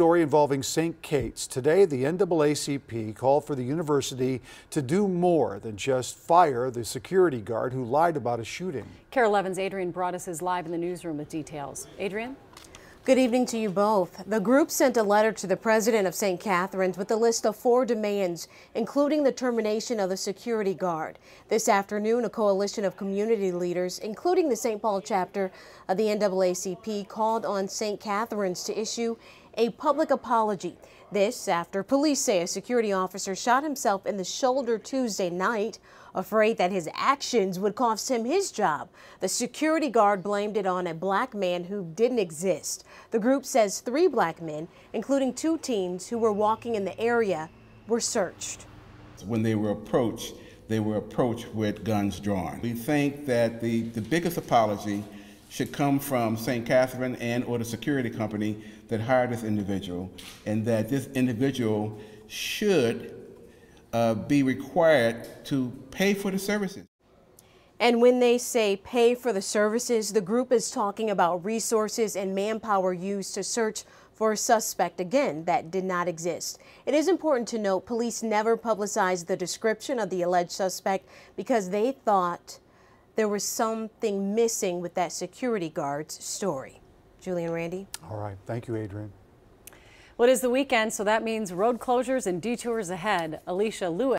story involving St. Kate's. Today, the NAACP called for the university to do more than just fire the security guard who lied about a shooting. KARE 11's Adrian Broadus is live in the newsroom with details. Adrian? Good evening to you both. The group sent a letter to the president of St. Catherine's with a list of four demands, including the termination of the security guard. This afternoon, a coalition of community leaders, including the St. Paul chapter of the NAACP, called on St. Catherine's to issue a public apology. This after police say a security officer shot himself in the shoulder Tuesday night, afraid that his actions would cost him his job. The security guard blamed it on a black man who didn't exist. The group says three black men, including two teens who were walking in the area, were searched. When they were approached, they were approached with guns drawn. We think that the, the biggest apology should come from St. Catherine and or the security company that hired this individual, and that this individual should uh, be required to pay for the services. And when they say pay for the services, the group is talking about resources and manpower used to search for a suspect, again, that did not exist. It is important to note police never publicized the description of the alleged suspect because they thought there was something missing with that security guard's story. Julie and Randy. All right. Thank you, Adrian. Well, it is the weekend, so that means road closures and detours ahead. Alicia Lewis.